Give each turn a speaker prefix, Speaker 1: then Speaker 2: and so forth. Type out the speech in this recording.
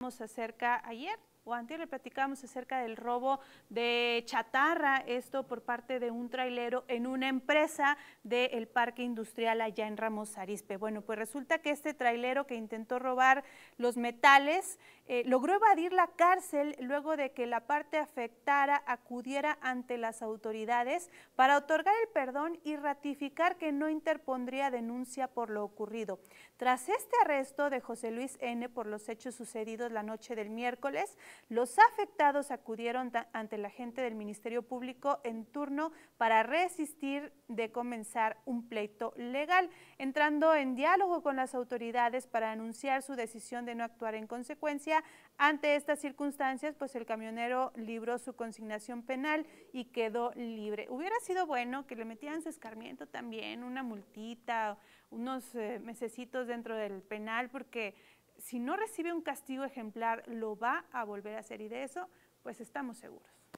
Speaker 1: acerca ayer o antes le platicamos acerca del robo de chatarra, esto por parte de un trailero en una empresa del parque industrial allá en Ramos Arispe. Bueno, pues resulta que este trailero que intentó robar los metales eh, logró evadir la cárcel luego de que la parte afectada acudiera ante las autoridades para otorgar el perdón y ratificar que no interpondría denuncia por lo ocurrido. Tras este arresto de José Luis N. por los hechos sucedidos la noche del miércoles, los afectados acudieron ante la gente del Ministerio Público en turno para resistir de comenzar un pleito legal, entrando en diálogo con las autoridades para anunciar su decisión de no actuar en consecuencia. Ante estas circunstancias, pues el camionero libró su consignación penal y quedó libre. Hubiera sido bueno que le metieran su escarmiento también, una multita, unos eh, mesecitos dentro del penal, porque si no recibe un castigo ejemplar, lo va a volver a hacer y de eso, pues estamos seguros.